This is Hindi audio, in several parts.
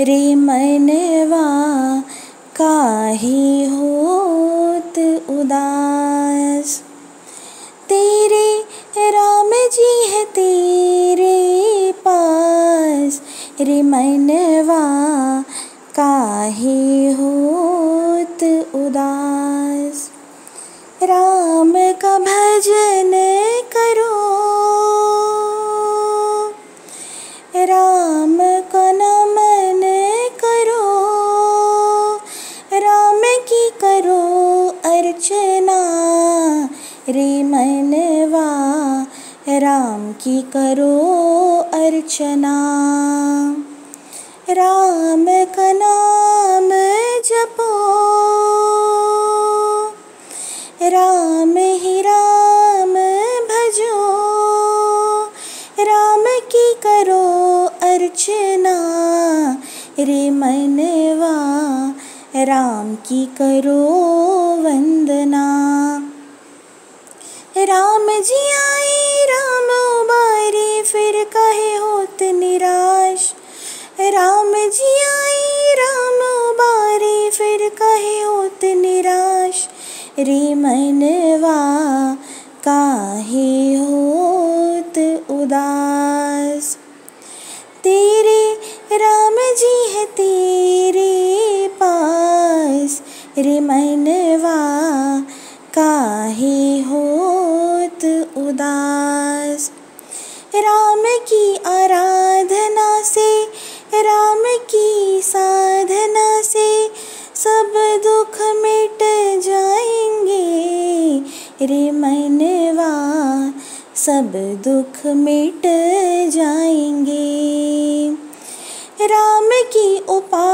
रे मनवा काहे होत उदास? तेरे राम जी है तेरे पास। रे मनवा काहे होत अर्चना रे मनवा, राम की करो अर्चना। राम का नाम जपो। राम ही राम भजो। राम की करो अर्चना। रे मनवा राम की करो वंदना। राम जी आए, राम उबारे फिर कहे होत निराश। राम जी आए, राम उबारे फिर कहे होत निराश। रे मनवा, काहे होत उदास? पास रे मनवा काहे होत उदास? राम की आराधना से, राम की साधना से सब दुख मिट जाएँगे। रे मनवा सब दुख मिट जाएँगे। राम की उपासना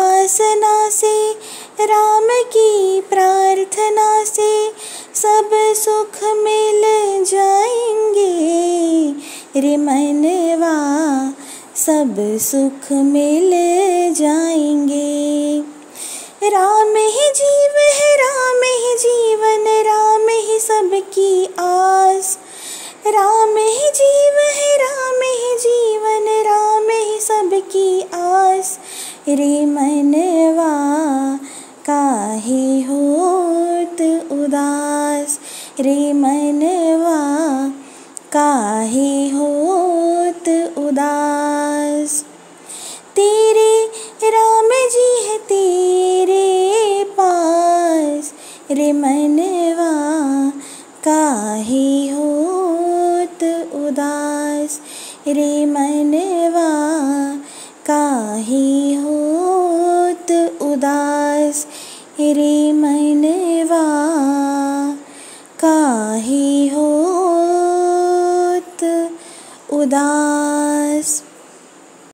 प्रार्थना से सब सुख मिल जाएँगे। रे मनवा, सब सुख मिल जाएँगे। राम ही जीव है, राम ही जीवन, राम ही सबकी आस। राम ही जीव है, राम ही जीवन, राम ही सबकी आस। रे मनवा उदास रे मनवा काहे होत उदास? तेरे राम जी है तेरे पास, रे मनवा काहे होत उदास? रे मनवा काहे होत उदास? रे मनवा उदास